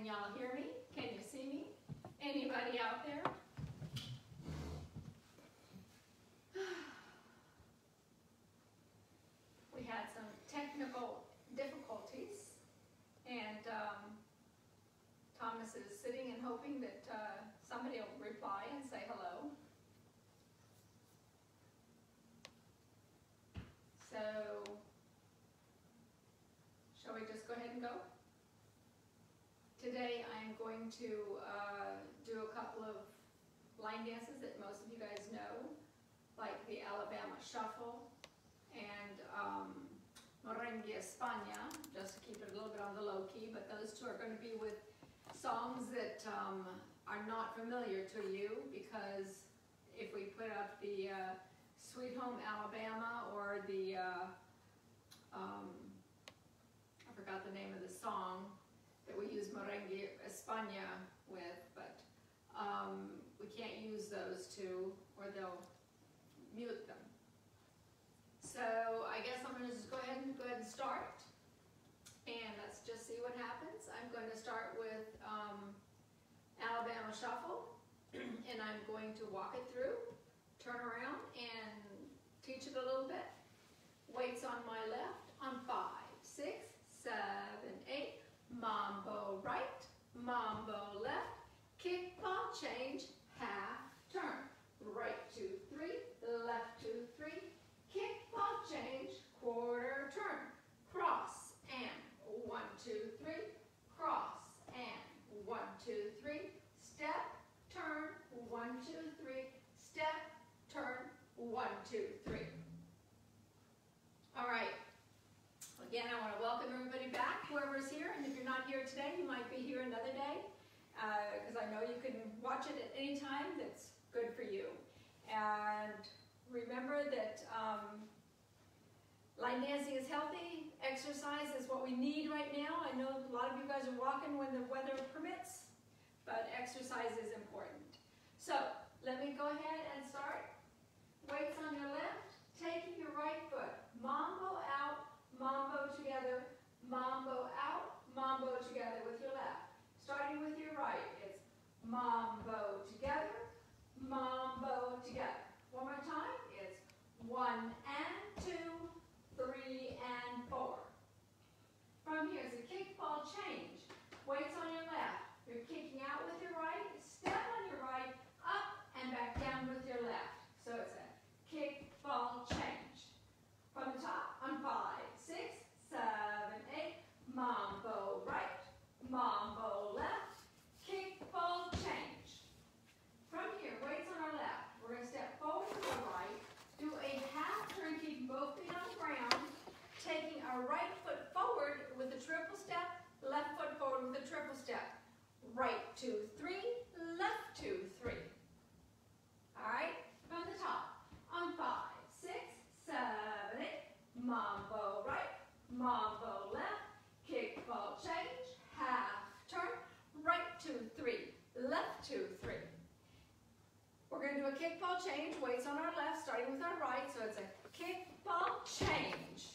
Can y'all hear me? Can you see me? Anybody out there? We had some technical difficulties and um, Thomas is sitting and hoping that uh, somebody will reply and say hello. So, shall we just go ahead and go? Today I'm to uh, do a couple of line dances that most of you guys know, like the Alabama Shuffle and um, Merengue España, just to keep it a little bit on the low key, but those two are going to be with songs that um, are not familiar to you because if we put up the uh, Sweet Home Alabama or the, uh, um, I forgot the name of the song that we use Merengue España with, but um, we can't use those two or they'll mute them. So I guess I'm going to just go ahead and go ahead and start. And let's just see what happens. I'm going to start with um, Alabama Shuffle. and I'm going to walk it through, turn around, and teach it a little bit. Weights on my left on five, six, seven. Mambo right, mambo left. Kick, ball, change, half, turn. Right, two, three, left, two, three. Kick, ball, change, quarter, turn. Cross, and one, two, three. Cross, and one, two, three. Step, turn, one, two, three. Step, turn, one, two, three. All right. Again, I want to welcome everybody back, whoever's here. And if you're not here today, you might be here another day. Because uh, I know you can watch it at any time that's good for you. And remember that um, line dancing is healthy. Exercise is what we need right now. I know a lot of you guys are walking when the weather permits, but exercise is important. So let me go ahead and start. Weights on your left, taking your right foot. Mambo out, mambo together, mambo out, mambo together with your left. Starting with your right, mambo together, mambo together. One more time, it's one and two, three and four. From here is a kick ball change. Weights on your left. You're kicking out with your right, step on your right, up and back down with your left. So it's a kick ball change. From the top on five, six, seven, eight, mambo right, mambo left, kick ball change. From here, weights on our left. We're going to step forward to the right, do a half turn, keeping both feet on the ground, taking our right foot forward with a triple step, left foot forward with a triple step. Right, two, three, left, two, three. All right, from the top, on five, six, seven, eight, mambo right, mambo left, kick ball change, half turn, right, two, three, left, two, three. We're going to do a kick ball change, weights on our left, starting with our right, so it's a kick ball change.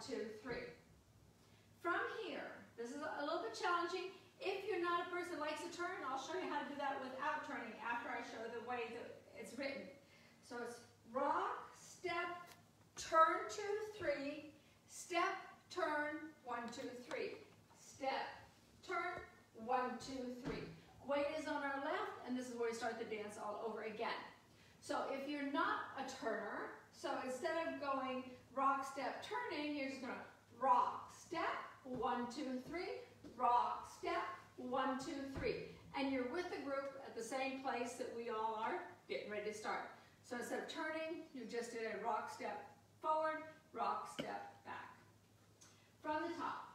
Two, three. From here, this is a little bit challenging. If you're not a person that likes to turn, I'll show you how to do that without turning after I show the way that it's written. So it's rock, step, turn, two, three, step, turn, one, two, three. Step, turn, one, two, three. Weight is on our left, and this is where we start the dance all over again. So if you're not a turner, so instead of going rock, step, turning, you're just gonna rock, step, one, two, three, rock, step, one, two, three. And you're with the group at the same place that we all are getting ready to start. So instead of turning, you just did a rock, step, forward, rock, step, back. From the top,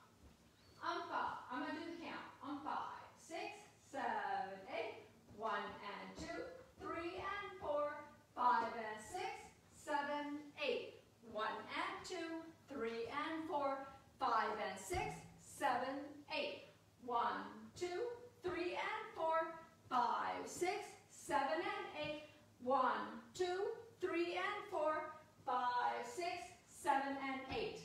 on five, I'm gonna do the count, on five, six, seven, eight, one and two, three and four, five and six, seven, eight, one and two, three and four, five and six, seven, eight, one, two, three and four, five, six, seven and eight, one, two, three and four, five, six, seven and eight.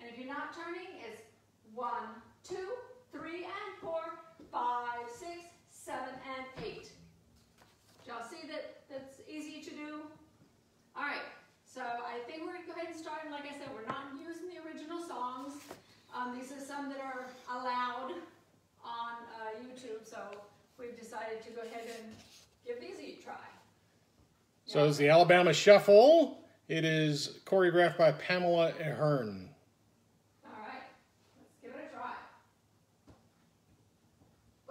And if you're not turning, it's one, two, three and four, five, six, seven, and eight. Y'all see that that's easy to do? All right, so I think we're gonna go ahead and start. And like I said, we're not using the original songs. Um, these are some that are allowed on uh, YouTube, so we've decided to go ahead and give these a try. So it's the Alabama Shuffle. It is choreographed by Pamela Ahern. All right, let's give it a try.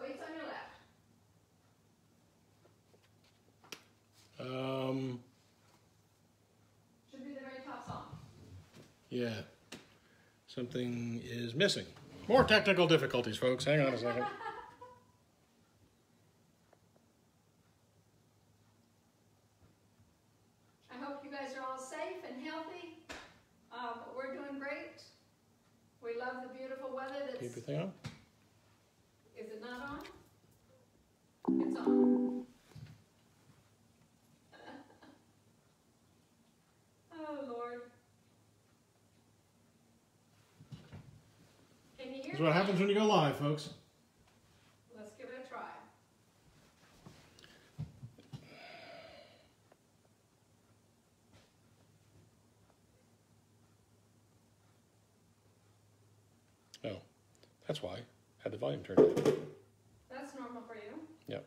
Weights on your left. Um, Should be the very top song. Yeah, something is missing. More technical difficulties, folks. Hang on a second. I hope you guys are all safe and healthy. Um, we're doing great. We love the beautiful weather that's, Keep your thing on. This is what happens when you go live, folks. Let's give it a try. Oh, that's why. Had the volume turned down. That's normal for you. Yep.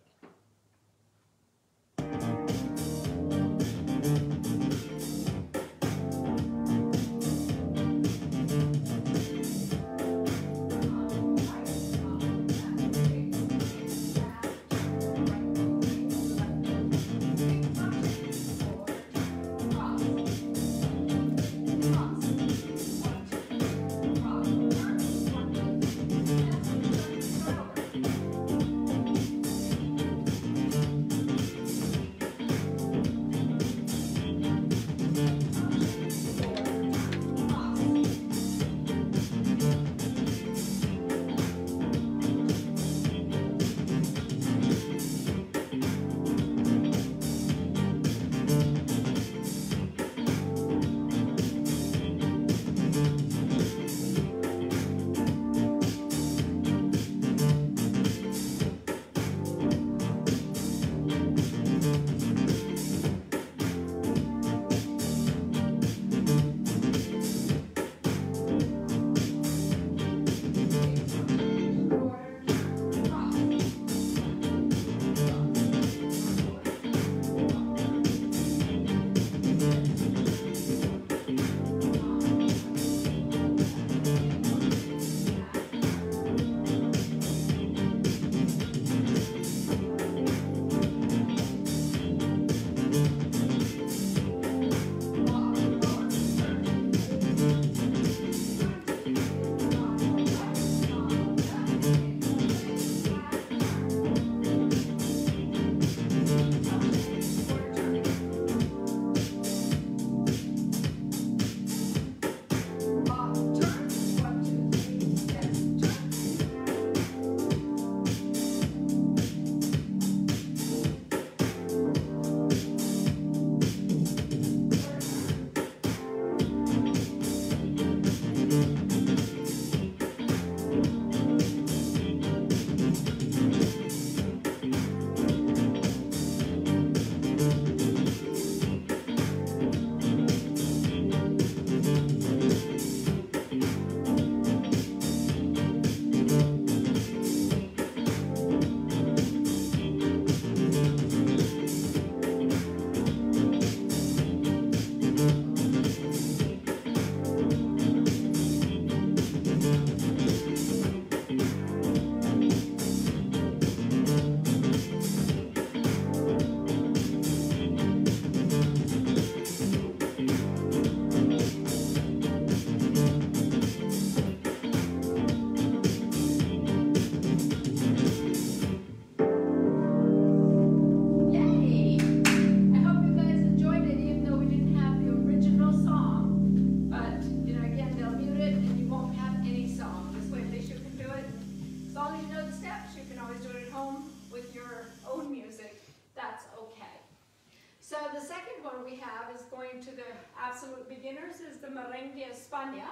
The Merengue España.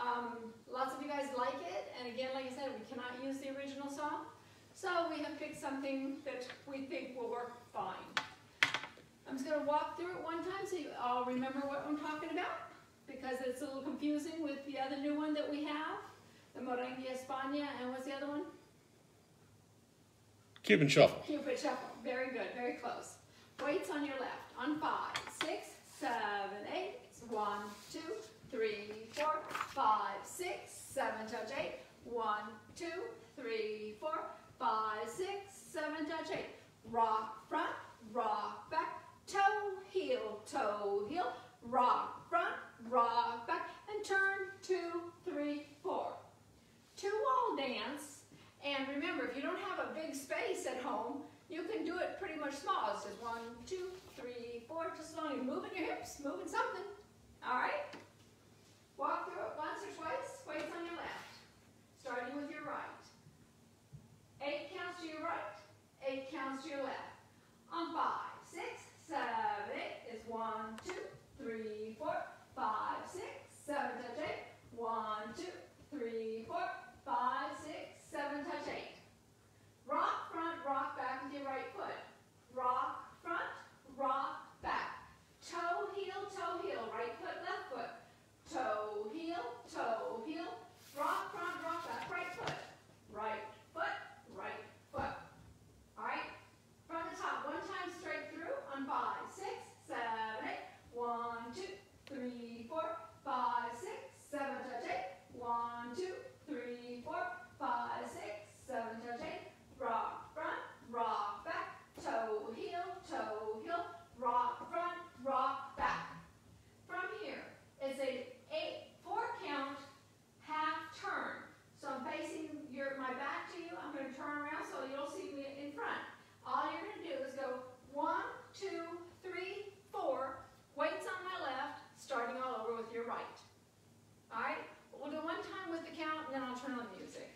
Um, lots of you guys like it, and again, like I said, we cannot use the original song, so we have picked something that we think will work fine. I'm just going to walk through it one time so you all remember what I'm talking about, because it's a little confusing with the other new one that we have, the Merengue España, and what's the other one? Cuban shuffle. Cupid shuffle. Very good. Very close. Weights on your left. On five, six, seven, eight. One, two, three, four, five, six, seven, touch eight. One, two, three, four, five, six, seven, touch eight. Rock front, rock back, toe, heel, toe, heel, rock front, rock back, and turn, two, three, four. Two wall dance and remember, if you don't have a big space at home, you can do it pretty much small. It's just one, two, three, four, just as long as you're moving your hips, moving something. All right? Walk through it once or twice, weights on your left, starting with your right. Eight counts to your right, eight counts to your left. On five, six, seven, eight is one, two, three, four, five, six, seven, touch eight. One, two, three, four, five, six, seven, touch eight. Rock front, rock back with your right foot. Rock front, rock back. Toe, toe, heel. Right foot, left foot. Toe, heel, toe, heel. Front, rock back. Right foot. Right foot, right foot. All right? From the top, one time straight through on five, six, seven, eight. One, two, three, four, five, six, seven, touch eight. One, two, three, four, five, six, seven, touch eight. Rock front, rock back, toe, heel, toe, heel, rock front, rock back. From here, it's a eight, four count, half turn. So I'm facing your, my back to you, I'm gonna turn around so you'll see me in front. All you're gonna do is go one, two, three, four, weights on my left, starting all over with your right. All right? We'll do one time with the count, and then I'll turn on the music.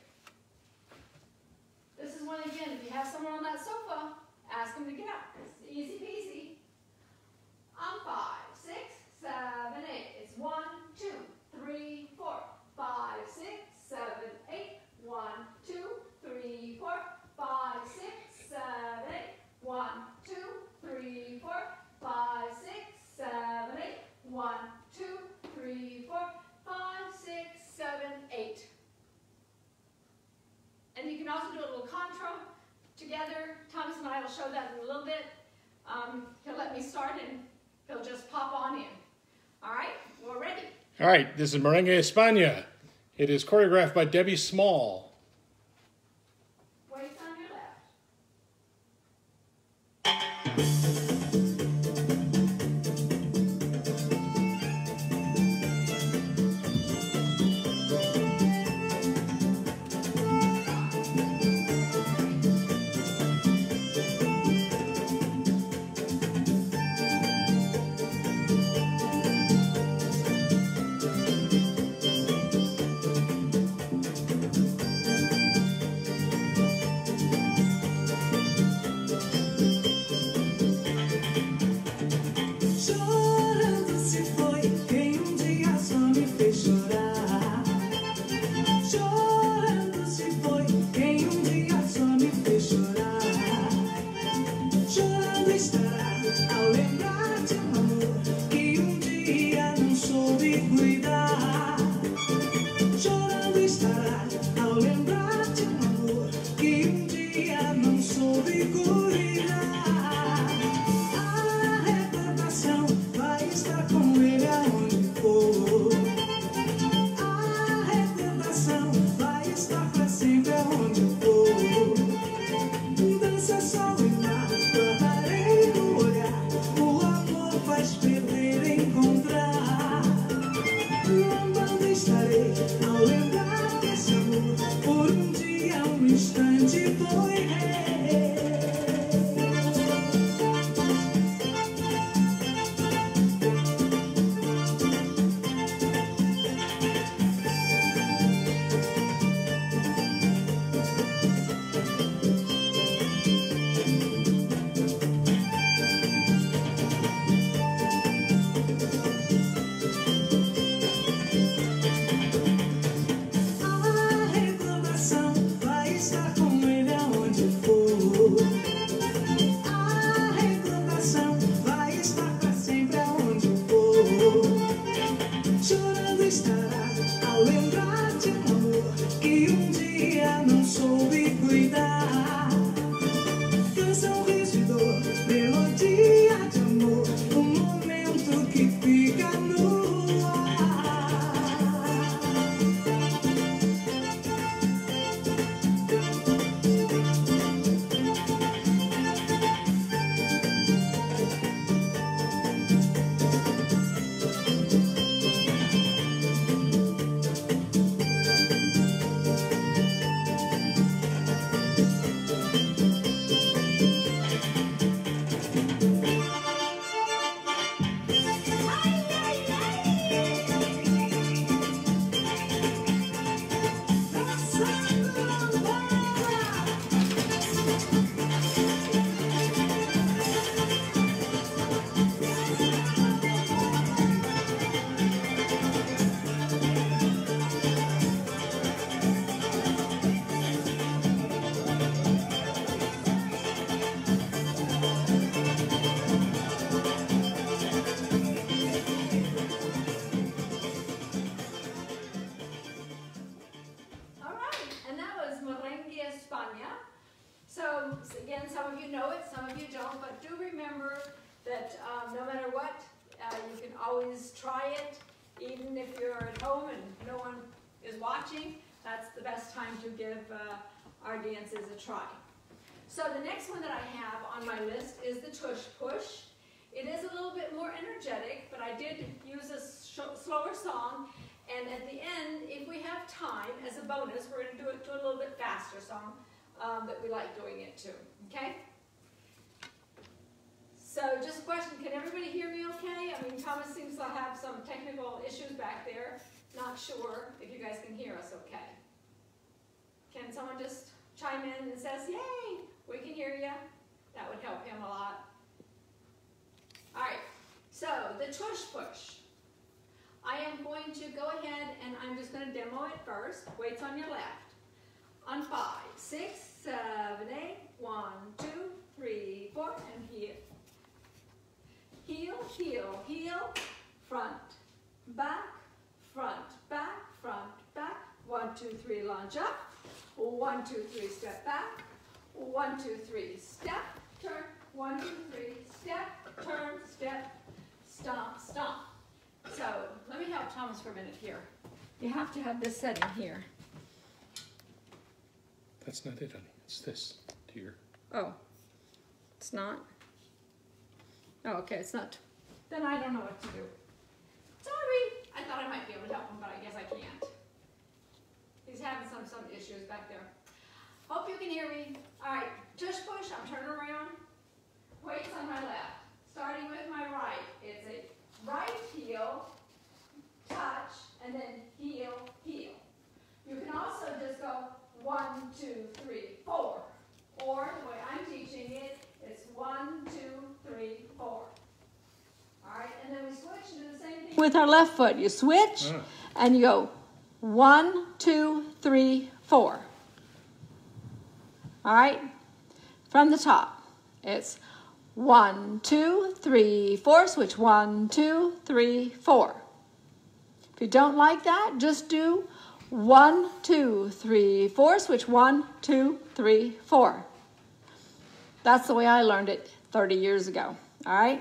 This is one again, if you have someone on that sofa, ask them to get up. It's easy peasy. On five, six, seven, eight. It's one, two, three, four, five, six, seven, eight. One, two, three, four, five, six, seven, eight. One, two, three, four, five, six, seven, eight. One, two, three, four, five, six, seven, eight. And you can also do a little contra together. Thomas and I will show that in a little bit. Um, he'll let me start and he'll just pop on in. All right, we're ready. All right, this is Merengue España. It is choreographed by Debbie Small. Uh, our dances a try. So the next one that I have on my list is the tush push. It is a little bit more energetic, but I did use a slower song. And at the end, if we have time, as a bonus, we're going to do it to a little bit faster song um, that we like doing it to. Okay? So just a question, can everybody hear me okay? I mean, Thomas seems to have some technical issues back there. Not sure if you guys can hear us okay. Can someone just chime in and says, yay, we can hear you? That would help him a lot. All right, so the tush push. I am going to go ahead and I'm just going to demo it first. Weights on your left. On five, six, seven, eight. One, two, three, four, and heel. Heel, heel, heel, front, back, front, back, front, back. One, two, three, lunge up. One, two, three, step back. One, two, three, step, turn. One, two, three, step, turn, step, stomp, stomp. So let me help Thomas for a minute here. You have to have this setting here. That's not it, honey. It's this here. Oh, it's not? Oh, okay, it's not. Then I don't know what to do. Sorry. I thought I might be able to help him, but I guess I can't. He's having some, some issues back there. Hope you can hear me. All right, tush push, I'm turning around. Weights on my left. Starting with my right. It's a right heel, touch, and then heel, heel. You can also just go one, two, three, four. Or the way I'm teaching it, it's one, two, three, four. All right, and then we switch and do the same thing. With our left foot, you switch Ah. and you go one, two, three, four. All right, from the top, it's one, two, three, four. Switch one, two, three, four. If you don't like that, just do one, two, three, four. Switch one, two, three, four. That's the way I learned it 30 years ago. All right?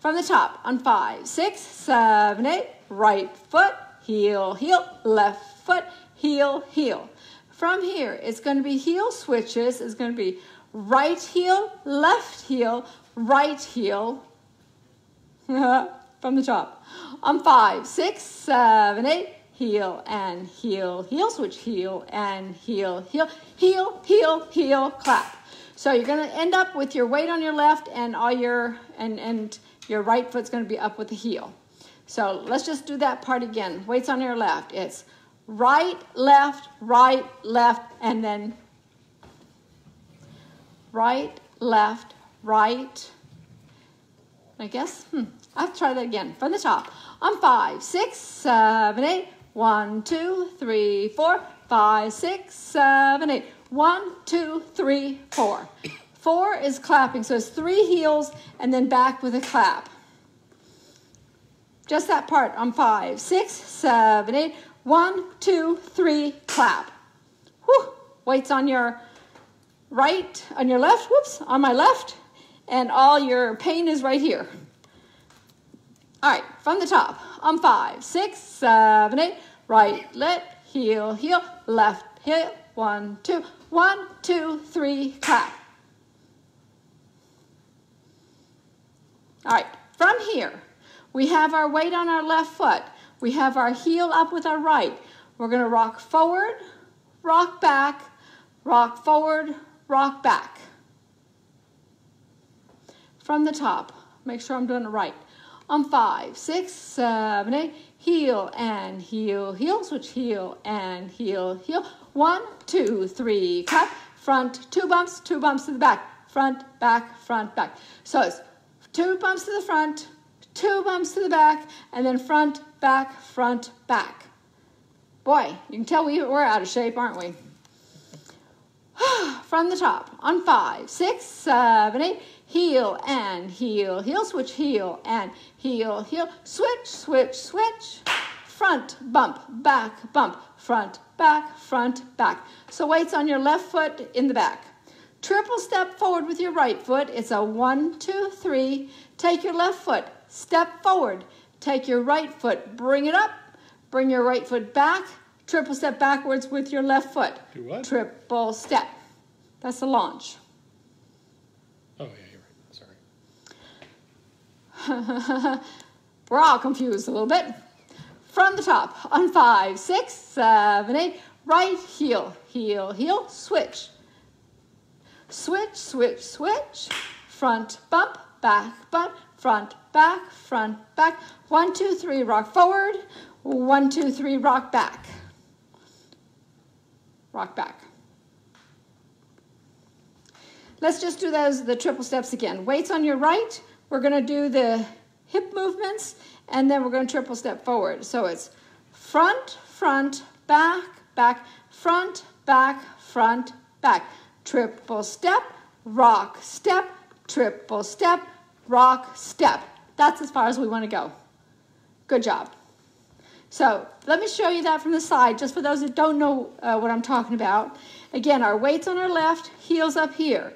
From the top on five, six, seven, eight. Right foot, heel, heel. Left foot, heel, heel. From here, it's going to be heel switches. It's going to be right heel, left heel, right heel. From the top. On five, six, seven, eight. Heel and heel, heel. Switch heel and heel, heel. Heel, heel, heel, clap. So you're going to end up with your weight on your left and all your and and your right foot's going to be up with the heel. So let's just do that part again. Weights on your left. It's right, left, right, left, and then right, left, right. I guess. Hmm. I'll try that again from the top. On five, six, seven, eight. One, two, three, four, five, six, seven, eight. One, two, three, four. Four is clapping, so it's three heels and then back with a clap. Just that part on five, six, seven, eight. One, two, three, clap. Whew. Weights on your right, on your left, whoops, on my left, and all your pain is right here. All right, from the top, on five, six, seven, eight, right, left, heel, heel, left, heel, one, two, one, two, three, clap. All right, from here, we have our weight on our left foot. We have our heel up with our right. We're going to rock forward, rock back, rock forward, rock back. From the top, make sure I'm doing it right. On five, six, seven, eight, heel and heel, heel, switch heel and heel, heel. One, two, three, clap, front, two bumps, two bumps to the back, front, back, front, back. So it's two bumps to the front, two bumps to the back, and then front, back, front, back. Boy, you can tell we, we're out of shape, aren't we? From the top, on five, six, seven, eight, heel and heel, heel, switch, heel and heel, heel, switch, switch, switch, front, bump, back, bump, front, back, front, back. So weights on your left foot in the back. Triple step forward with your right foot. It's a one, two, three. Take your left foot, step forward. Take your right foot, bring it up. Bring your right foot back. Triple step backwards with your left foot. Do what? Triple step. That's the launch. Oh, yeah, you're right. Sorry. We're all confused a little bit. From the top on five, six, seven, eight. Right heel, heel, heel, switch. Switch, switch, switch. Front bump, back bump, front, back, front, back. One, two, three, rock forward. One, two, three, rock back. Rock back. Let's just do those the triple steps again. Weights on your right. We're going to do the hip movements and then we're going to triple step forward. So it's front, front, back, back, front, back, front, back. Triple step, rock, step, triple step, rock, step. That's as far as we want to go. Good job. So let me show you that from the side, just for those that don't know uh, what I'm talking about. Again, our weights on our left, heels up here.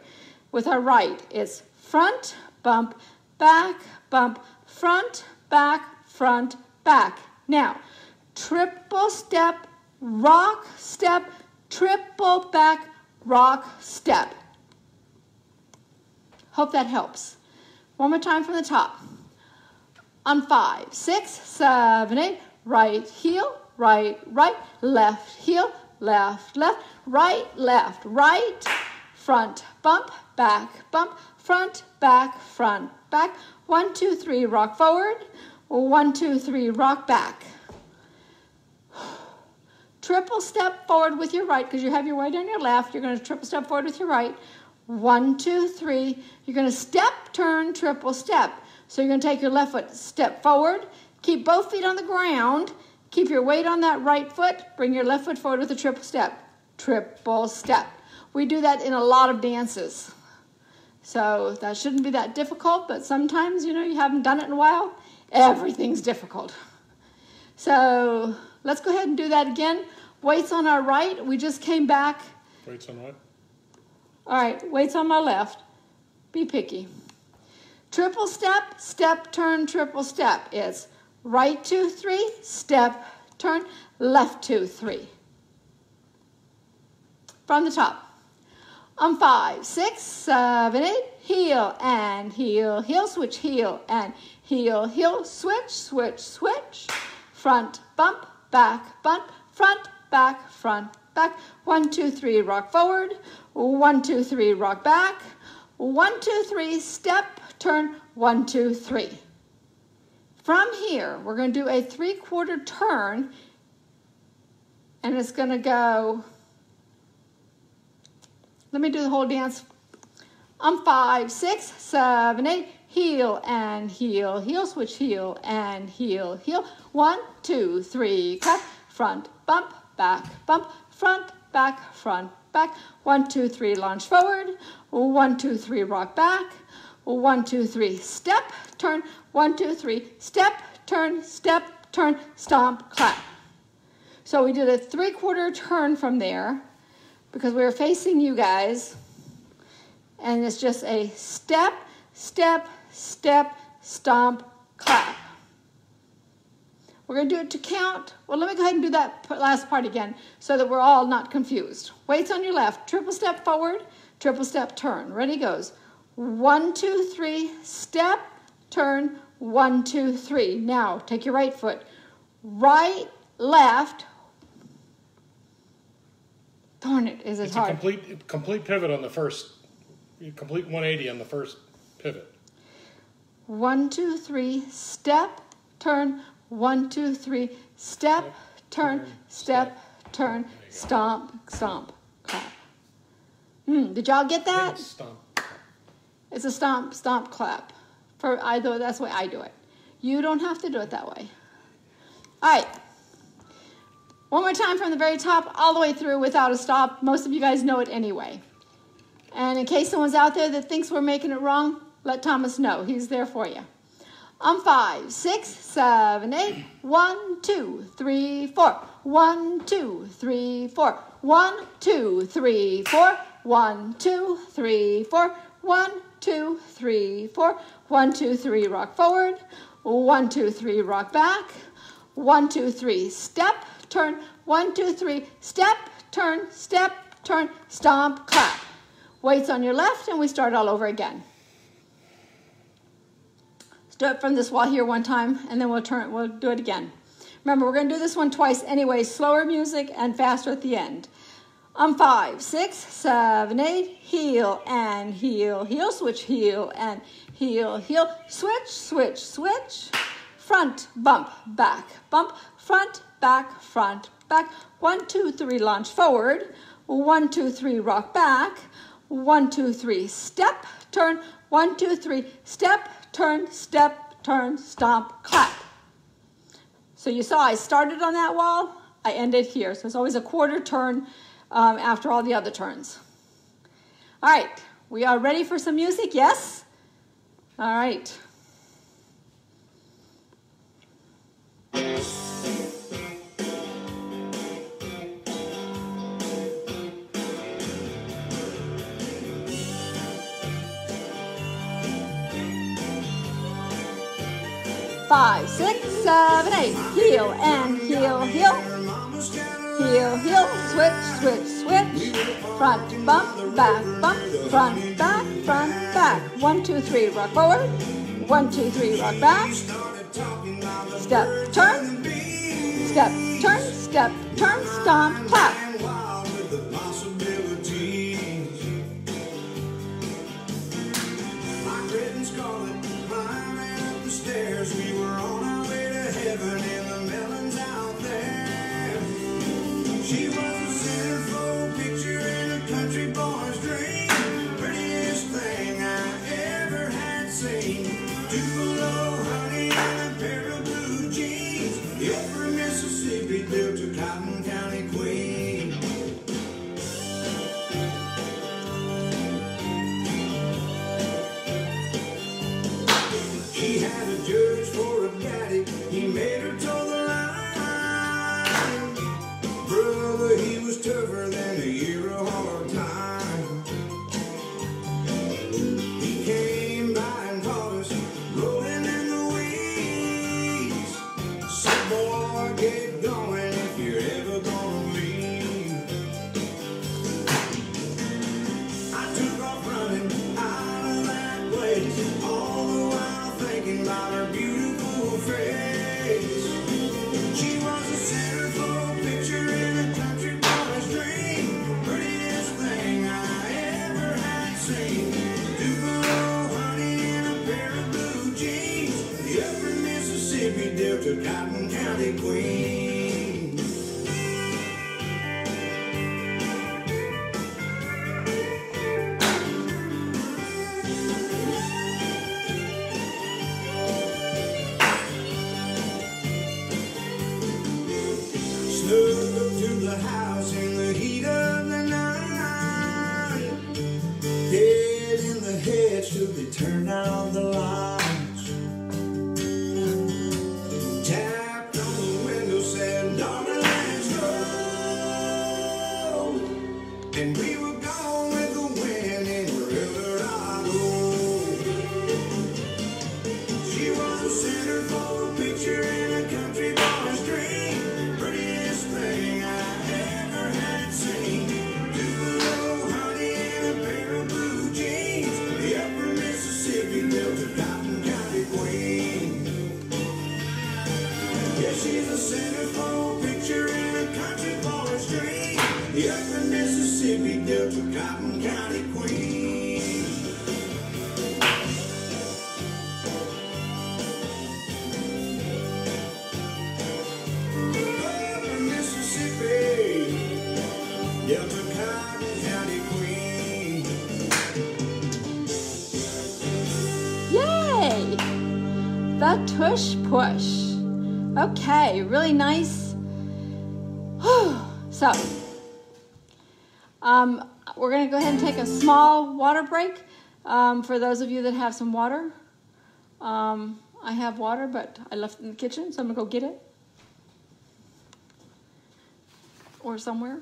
With our right, it's front, bump, back, bump, front, back, front, back. Now, triple step, rock, step, triple back, rock, step. Hope that helps. One more time from the top. On five, six, seven, eight, right heel, right, right, left heel, left, left, right, left, right, front, bump, back, bump, front, back, front, back. One, two, three, rock forward. One, two, three, rock back. Triple step forward with your right because you have your right on your left. You're going to triple step forward with your right. One, two, three. You're going to step, turn, triple step. So you're going to take your left foot, step forward, keep both feet on the ground, keep your weight on that right foot, bring your left foot forward with a triple step. Triple step. We do that in a lot of dances. So that shouldn't be that difficult, but sometimes, you know, you haven't done it in a while, everything's difficult. So let's go ahead and do that again. Weights on our right, we just came back. Weights on what? All right, weights on my left. Be picky. Triple step, step, turn, triple step. is right two, three, step, turn, left two, three. From the top. On five, six, seven, eight, heel and heel, heel, switch, heel and heel, heel, switch, switch, switch. Front bump, back bump, front, back, front, back. One, two, three, rock forward. One, two, three, rock back. One, two, three, step, turn, one, two, three. From here, we're going to do a three quarter turn, and it's going to go. Let me do the whole dance. I'm five, six, seven, eight, heel and heel, heel, switch, heel and heel, heel. One, two, three, cut, front, bump, back, bump, front, back, front, back. One, two, three, launch forward. One, two, three, rock back. One, two, three, step, turn. One, two, three, step, turn, step, turn, stomp, clap. So we did a three quarter turn from there because we were facing you guys. And it's just a step, step, step, stomp, clap. We're going to do it to count. Well, let me go ahead and do that last part again so that we're all not confused. Weights on your left. Triple step forward, triple step turn. Ready goes. One, two, three, step, turn, one, two, three. Now, take your right foot. Right, left. Darn it, is it It's hard? a complete complete pivot on the first, complete 180 on the first pivot. One, two, three, step, turn, one, two, three, step, turn, step, turn, stomp, stomp, clap. Hmm, did y'all get that? Stomp. It's a stomp, stomp, clap. For I do that's the way I do it. You don't have to do it that way. All right. One more time from the very top all the way through without a stop. Most of you guys know it anyway. And in case someone's out there that thinks we're making it wrong, let Thomas know. He's there for you. On five, six, seven, eight. One, two, three, four. One, two, three, four. One, two, three, four. One, two, three, four. One, two, three, four. One, two, three, rock forward. One, two, three, rock back. One, two, three, step, turn. One, two, three, step, turn, step, turn, stomp, clap. Weights on your left, and we start all over again. Let's do it from this wall here one time, and then we'll turn. We'll do it again. Remember, we're going to do this one twice anyway. Slower music and faster at the end. On five, six, seven, eight. Heel and heel, heel. Switch heel and heel, heel. Switch, switch, switch. Front, bump, back, bump. Front, back, front, back. One, two, three. Launch forward. One, two, three. Rock back. One, two, three. Step, turn. One, two, three. Step, turn, step, turn, stomp, clap. So you saw I started on that wall, I ended here. So it's always a quarter turn um, after all the other turns. All right, we are ready for some music, yes? All right. Five, six, seven, eight. Heel and heel, heel. Heel, heel, switch, switch, switch. Front, bump, back, bump. Front, back, front, back. One, two, three, rock forward. One, two, three, rock back. Step, turn. Step, turn, step, turn, stomp, clap. We were on our way to heaven And we so, um, we're going to go ahead and take a small water break um, for those of you that have some water. Um, I have water, but I left it in the kitchen, so I'm gonna go get it. Or somewhere.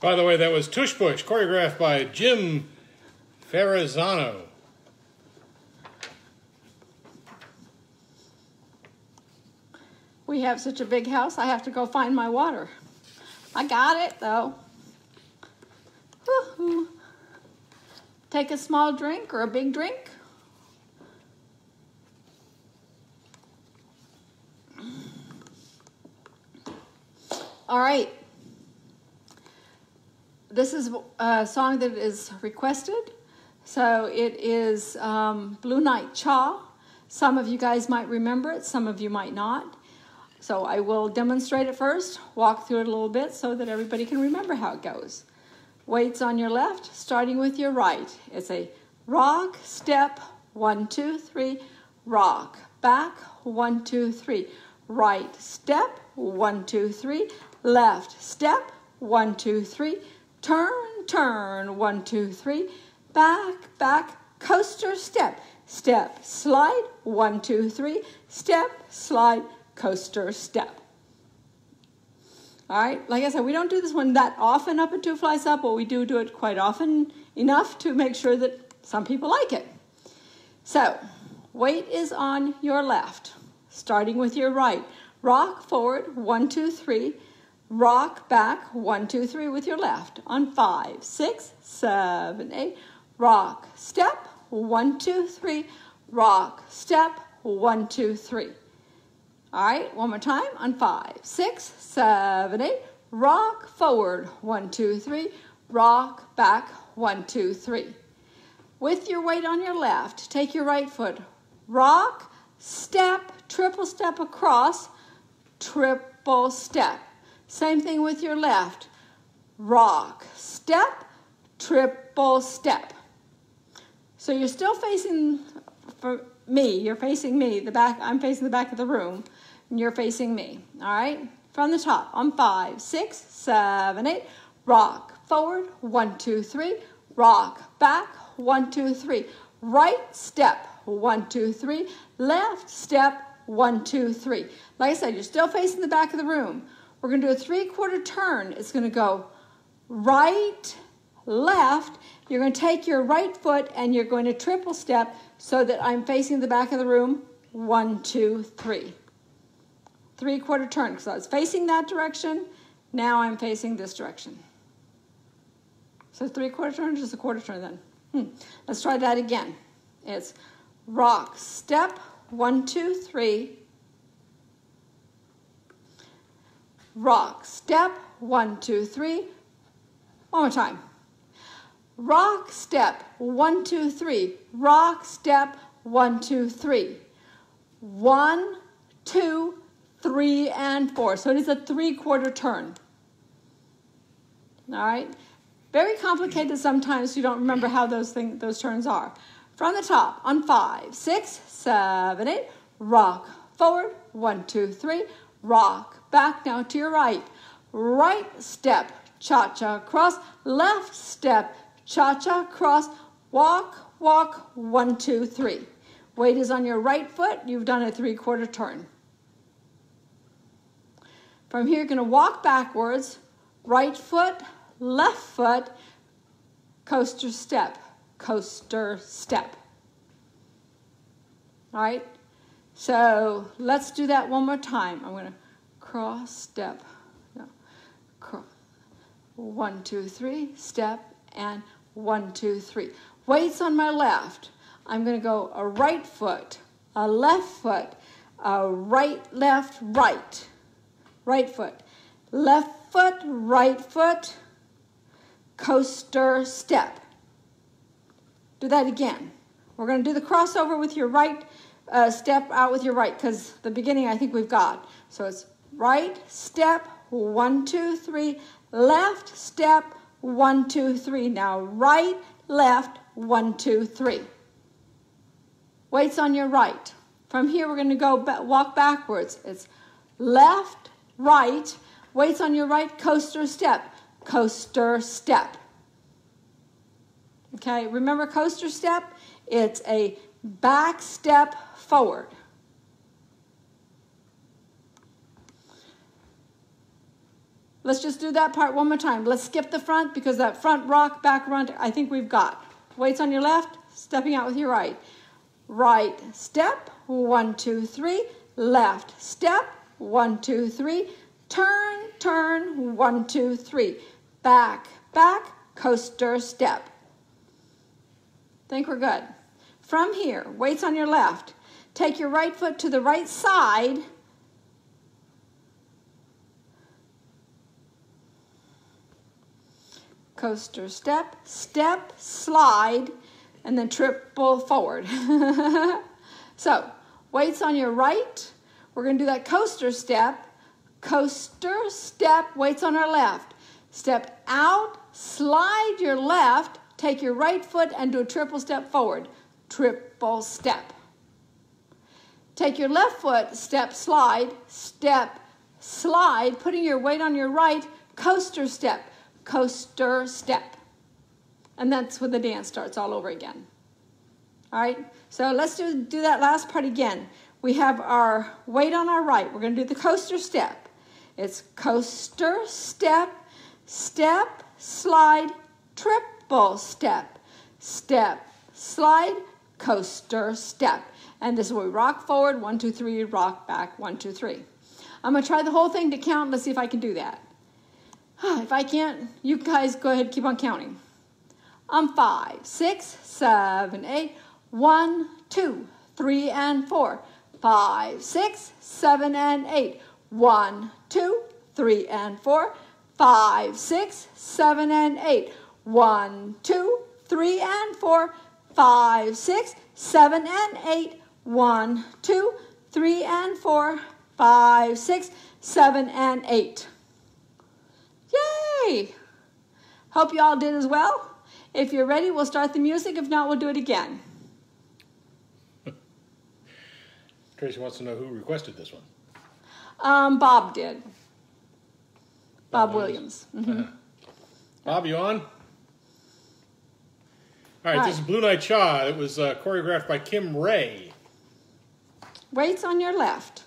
By the way, that was Tush Push, choreographed by Jim Ferrazzano. We have such a big house, I have to go find my water. I got it though. Woo-hoo. Take a small drink or a big drink. All right. This is a song that is requested. So it is um, Blue Night Cha. Some of you guys might remember it, some of you might not. So I will demonstrate it first, walk through it a little bit so that everybody can remember how it goes. Weights on your left, starting with your right. It's a rock, step, one, two, three, rock, back, one, two, three, right step, one, two, three, left step, one, two, three, turn, turn, one, two, three, back, back, coaster step, step, slide, one, two, three, step, slide, coaster step. All right, like I said, we don't do this one that often up at Two Flights Up, but we do do it quite often enough to make sure that some people like it. So, weight is on your left, starting with your right. Rock forward, one, two, three. Rock back, one, two, three with your left. On five, six, seven, eight. Rock, step, one, two, three. Rock, step, one, two, three. All right, one more time on five, six, seven, eight. Rock forward, one, two, three. Rock back, one, two, three. With your weight on your left, take your right foot. Rock, step, triple step across, triple step. Same thing with your left. Rock, step, triple step. So you're still facing for me, you're facing me, the back, I'm facing the back of the room you're facing me. All right? From the top on five, six, seven, eight. Rock forward, one, two, three. Rock back, one, two, three. Right step, one, two, three. Left step, one, two, three. Like I said, you're still facing the back of the room. We're to do a three quarter turn. It's to go right, left. You're to take your right foot and you're going to triple step so that I'm facing the back of the room. One, two, three three quarter turn because I was facing that direction. Now I'm facing this direction. So three quarter turn, just a quarter turn then. Hmm. Let's try that again. It's rock, step, one, two, three. Rock, step, one, two, three. One more time. Rock, step, one, two, three. Rock, step, one, two, three. One, two, three, and four. So it is a three quarter turn. All right? Very complicated sometimes you don't remember how those things, those turns are. From the top on five, six, seven, eight, rock forward, one, two, three, rock back now to your right. Right step, cha cha cross, left step, cha cha cross, walk, walk, one, two, three. Weight is on your right foot, you've done a three quarter turn. From here, you're going to walk backwards, right foot, left foot, coaster step, coaster step. All right? So let's do that one more time. I'm going to cross, step, no, cross. One, two, three, step, and one, two, three. Weights on my left. I'm going to go a right foot, a left foot, a right, left, right right foot. Left foot, right foot, coaster step. Do that again. We're going to do the crossover with your right uh, step out with your right because the beginning I think we've got. So it's right step, one, two, three, left step, one, two, three. Now right, left, one, two, three. Weights on your right. From here, we're going to go walk backwards. It's left, right, weights on your right, coaster step, coaster step. Okay, remember coaster step It's a back step forward. Let's just do that part one more time. Let's skip the front because that front rock, back run, I think we've got. Weights on your left, stepping out with your right. Right step, one, two, three. Left step, one, two, three. Turn, turn, one, two, three. Back, back, coaster step. Think we're good. From here, weights on your left. Take your right foot to the right side. Coaster step, step, slide, and then triple forward. so, weights on your right. We're going to do that coaster step. Coaster step, weights on our left. Step out, slide your left, take your right foot and do a triple step forward. Triple step. Take your left foot, step, slide, step, slide, putting your weight on your right, coaster step, coaster step. And that's when the dance starts all over again. All right, so let's do, do that last part again. We have our weight on our right. We're going to do the coaster step. It's coaster step, step, slide, triple step, step, slide, coaster step. And this is where we rock forward, one, two, three, rock back, one, two, three. I'm going to try the whole thing to count. Let's see if I can do that. If I can't, you guys go ahead, and keep on counting. I'm five, six, seven, eight, one, two, three, and four. Five, six, seven, and eight. One, two, three, and four. Five, six, seven, and eight. One, two, three, and four. Five, six, seven, and eight. One, two, three, and four. Five, six, seven, and eight. Yay! Hope you all did as well. If you're ready, we'll start the music. If not, we'll do it again. Tracy wants to know who requested this one. Um, Bob did. Bob Bob Williams. Mhm. Bob, you on? All right, Hi. this is Blue Night Cha. It was uh, choreographed by Kim Ray. Weights on your left.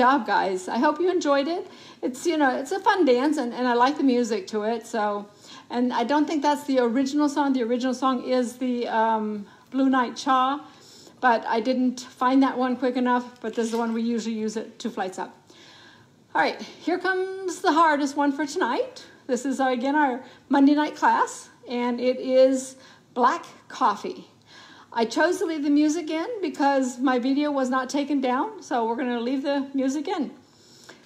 Job, guys. I hope you enjoyed it. It's you know it's a fun dance, and, and I like the music to it. So, and I don't think that's the original song. The original song is the um, Blue Night Cha, but I didn't find that one quick enough. But this is the one we usually use it two flights up. All right, here comes the hardest one for tonight. This is again our Monday night class, and it is black coffee. I chose to leave the music in because my video was not taken down, so we're going to leave the music in.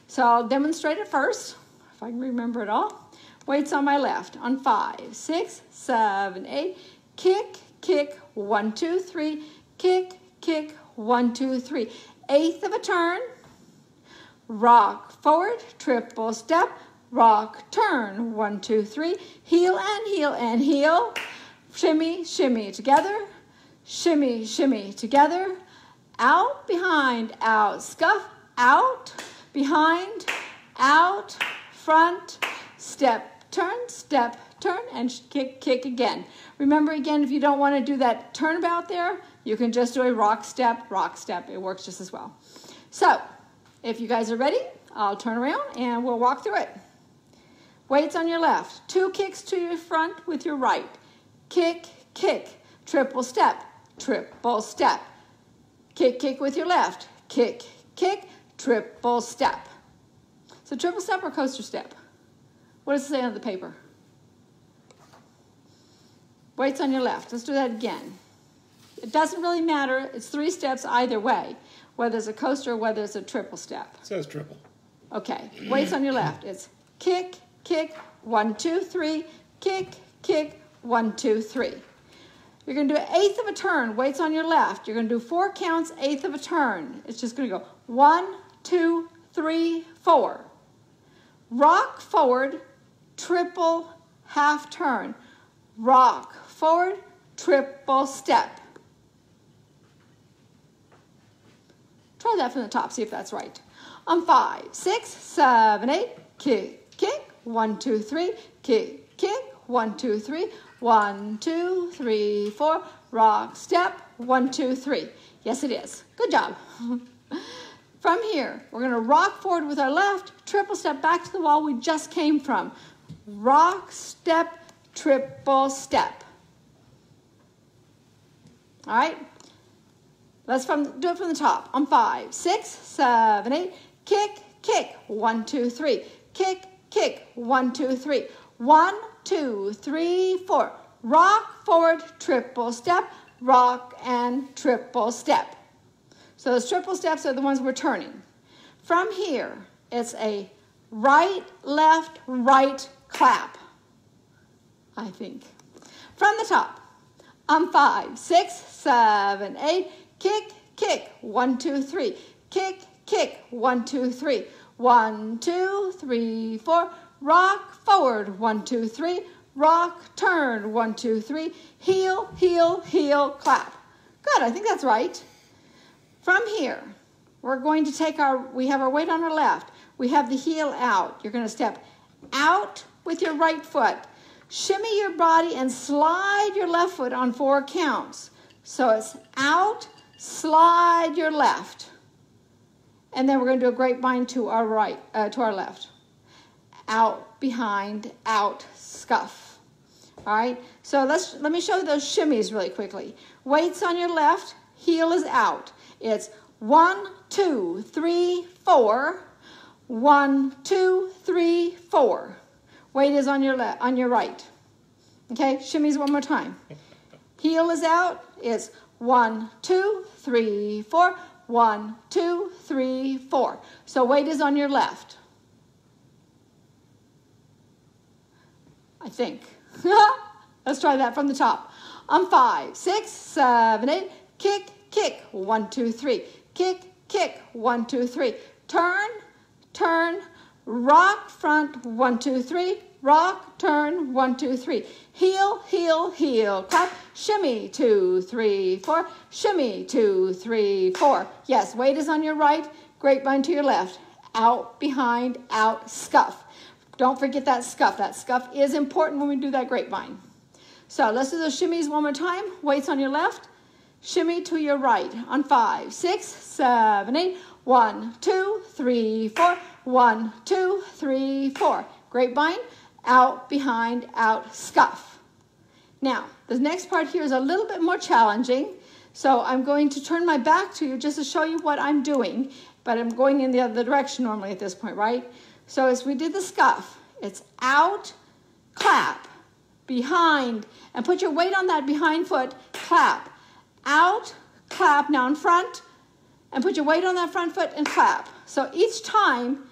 So I'll demonstrate it first, if I can remember it all. Weights on my left on five, six, seven, eight. Kick, kick, one, two, three. Kick, kick, one, two, three. Eighth of a turn. Rock forward, triple step. Rock, turn, one, two, three. Heel and heel and heel. Shimmy, shimmy together shimmy, shimmy together, out, behind, out, scuff, out, behind, out, front, step, turn, step, turn, and kick, kick again. Remember again, if you don't want to do that turnabout there, you can just do a rock step, rock step. It works just as well. So, if you guys are ready, I'll turn around and we'll walk through it. Weights on your left, two kicks to your front with your right. Kick, kick, triple step, triple step. Kick, kick with your left. Kick, kick, triple step. So triple step or coaster step? What does it say on the paper? Weights on your left. Let's do that again. It doesn't really matter. It's three steps either way, whether it's a coaster or whether it's a triple step. It says triple. Okay, weights on your left. It's kick, kick, one, two, three, kick, kick, one, two, three. You're going to do an eighth of a turn, weights on your left. You're going to do four counts, eighth of a turn. It's just going to go one, two, three, four. Rock forward, triple half turn. Rock forward, triple step. Try that from the top, see if that's right. On five, six, seven, eight, kick, kick, one, two, three, kick, kick, one, two, three, one, two, three, four, rock, step, one, two, three. Yes, it is. Good job. From here, we're going to rock forward with our left, triple step back to the wall we just came from. Rock, step, triple step. All right? Let's from, do it from the top. On five, six, seven, eight. Kick, kick. One, two, three. Kick, kick. One, two, three. One, two, three, four. Rock forward, triple step. Rock and triple step. So those triple steps are the ones we're turning. From here, it's a right, left, right clap, I think. From the top, on five, six, seven, eight, kick, kick, one, two, three, kick, kick, one, two, three, one, two, three, four, rock forward, one, two, three, rock, turn, one, two, three, heel, heel, heel, clap. Good, I think that's right. From here, we're going to take our, we have our weight on our left. We have the heel out. You're going to step out with your right foot. Shimmy your body and slide your left foot on four counts. So it's out, slide your left. And then we're going to do a grapevine to our right, uh, to our left. Out, behind, out, scuff. All right. So let's let me show you those shimmies really quickly. Weights on your left, heel is out. It's one, two, three, four. One, two, three, four. Weight is on your left, on your right. Okay, shimmies one more time. Heel is out. It's one, two, three, four. One, two, three, four. So weight is on your left. I think. Let's try that from the top. On five, six, seven, eight. Kick, kick. One, two, three. Kick, kick. One, two, three. Turn, turn. Rock front. One, two, three. Rock, turn. One, two, three. Heel, heel, heel. Clap. Shimmy. Two, three, four. Shimmy. Two, three, four. Yes, weight is on your right. Grapevine to your left. Out, behind, out, scuff. Don't forget that scuff. That scuff is important when we do that grapevine. So let's do those shimmies one more time. Weights on your left. Shimmy to your right on five, six, seven, eight. One, two, three, four. One, two, three, four. Grapevine, out, behind, out, scuff. Now, the next part here is a little bit more challenging. So I'm going to turn my back to you just to show you what I'm doing, but I'm going in the other direction normally at this point, right? So as we did the scuff, it's out, clap, behind, and put your weight on that behind foot, clap, out, clap, now in front, and put your weight on that front foot and clap. So each time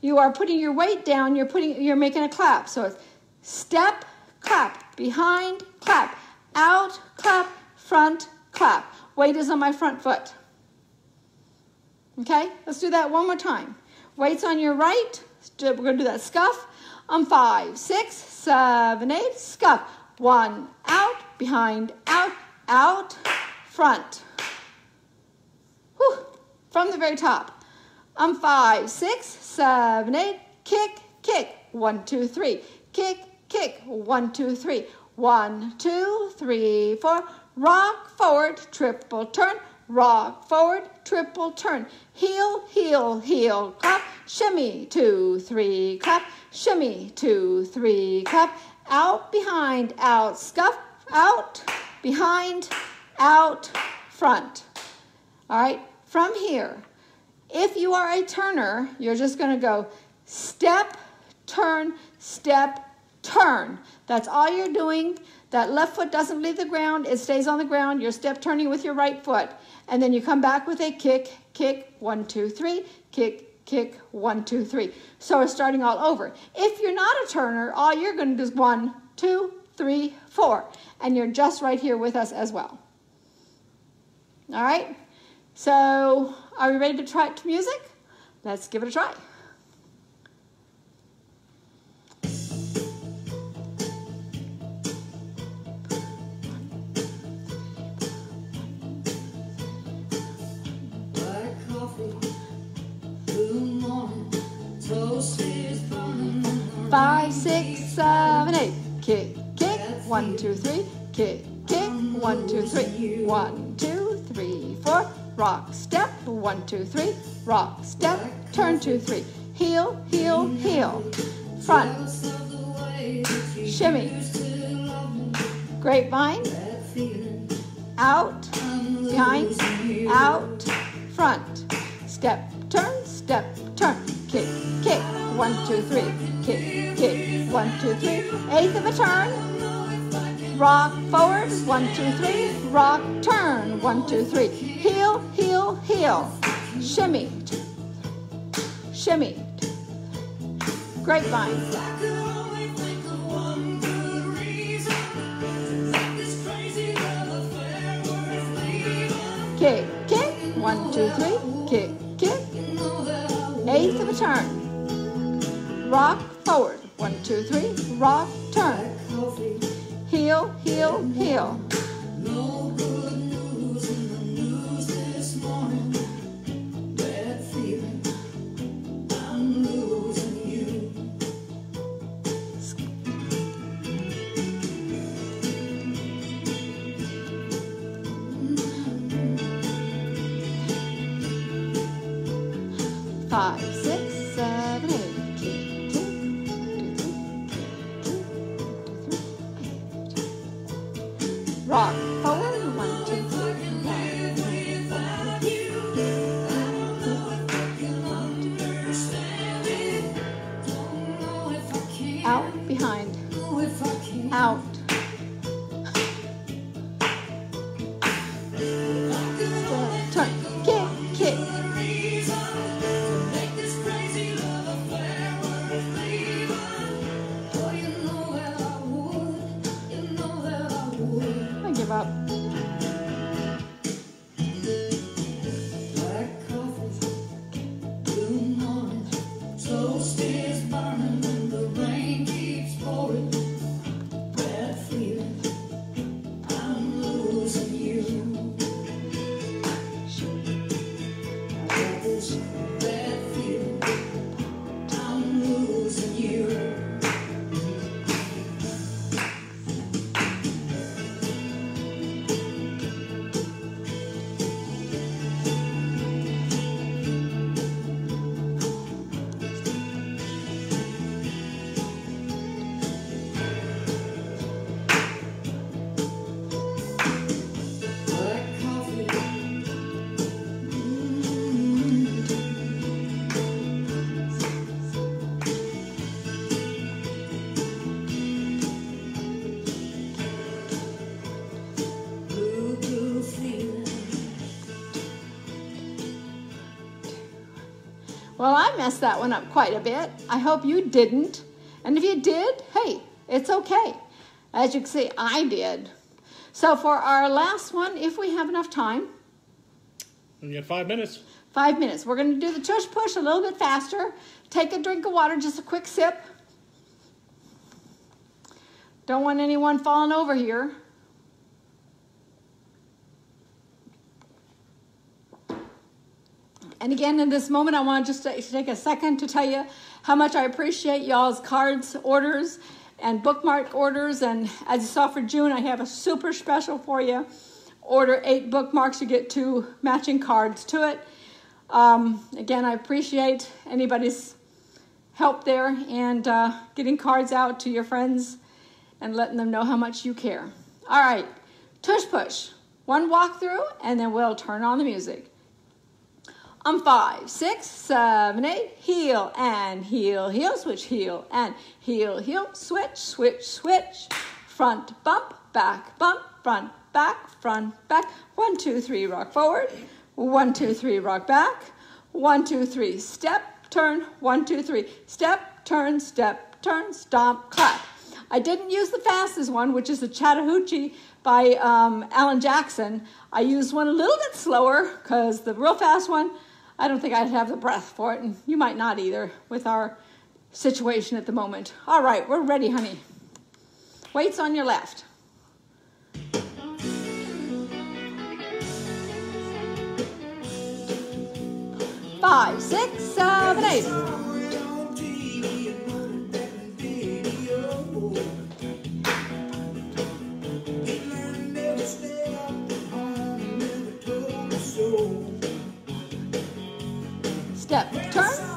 you are putting your weight down, you're putting you're making a clap. So it's step, clap, behind, clap, out, clap, front, clap. Weight is on my front foot. Okay, let's do that one more time. Weight's on your right, we're to do that scuff. On five, six, seven, eight. Scuff. One, out, behind, out, out, front. Whew. From the very top. On five, six, seven, eight. Kick, kick. One, two, three. Kick, kick. One, two, three. One, two, three, four. Rock forward, triple turn rock, forward, triple turn, heel, heel, heel, clap, shimmy, two, three, clap, shimmy, two, three, clap, out, behind, out, scuff, out, behind, out, front. All right, from here, if you are a turner, you're just going to go step, turn, step, turn. That's all you're doing. That left foot doesn't leave the ground, it stays on the ground. You're step turning with your right foot. And then you come back with a kick, kick, one, two, three, kick, kick, one, two, three. So we're starting all over. If you're not a turner, all you're going to do is one, two, three, four. And you're just right here with us as well. All right? So are we ready to try it to music? Let's give it a try. Five, six, seven, eight. Kick, kick. One, two, three. Kick, kick. One, two, three. One, two, three, four. Rock, step. One, two, three. Rock, step. Turn, two, three. Heel, heel, heel. Front. Shimmy. Grapevine. Out. Behind. Out. Front. Step, turn, step, turn. Kick, kick. One, two, three. Kick, kick. One, two, three. Eighth of a turn. Rock forward. One, two, three. Rock, turn. One, two, three. Heel, heel, heel. Shimmy. Shimmy. Grapevine. Kick, kick. One, two, three. Kick. Eighth of a turn. Rock forward. One, two, three. Rock, turn. Heel, heel, heel. Messed that one up quite a bit. I hope you didn't. And if you did, hey, it's okay. As you can see, I did. So for our last one, if we have enough time, You got five minutes. five minutes, we're going to do the tush push a little bit faster. Take a drink of water, just a quick sip. Don't want anyone falling over here. And again, in this moment, I want to just take a second to tell you how much I appreciate y'all's cards, orders, and bookmark orders. And as you saw for June, I have a super special for you. Order eight bookmarks, you get two matching cards to it. Um, again, I appreciate anybody's help there and uh, getting cards out to your friends and letting them know how much you care. All right, tush push. One walkthrough, and then we'll turn on the music. On five, six, seven, eight, heel and heel, heel, switch, heel and heel, heel, switch, switch, switch. Front bump, back bump, front, back, front, back. One, two, three, rock forward. One, two, three, rock back. One, two, three, step, turn. One, two, three, step, turn, step, turn, stomp, clap. I didn't use the fastest one, which is the Chattahoochee by um, Alan Jackson. I used one a little bit slower because the real fast one, I don't think I'd have the breath for it, and you might not either with our situation at the moment. All right, we're ready, honey. Weights on your left. Five, six, seven, eight. Step, turn.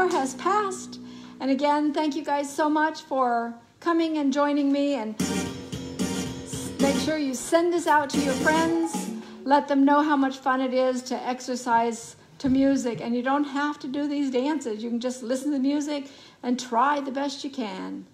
Hour has passed. And again, thank you guys so much for coming and joining me. And make sure you send this out to your friends. Let them know how much fun it is to exercise to music. And you don't have to do these dances, you can just listen to the music and try the best you can.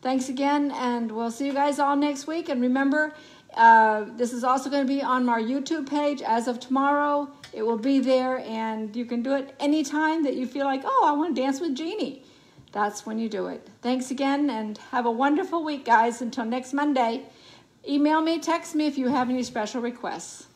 Thanks again, and we'll see you guys all next week. And remember, uh, this is also going to be on our YouTube page as of tomorrow. It will be there, and you can do it anytime that you feel like, oh, I want to dance with Jeannie. That's when you do it. Thanks again, and have a wonderful week, guys. Until next Monday. Email me, text me if you have any special requests.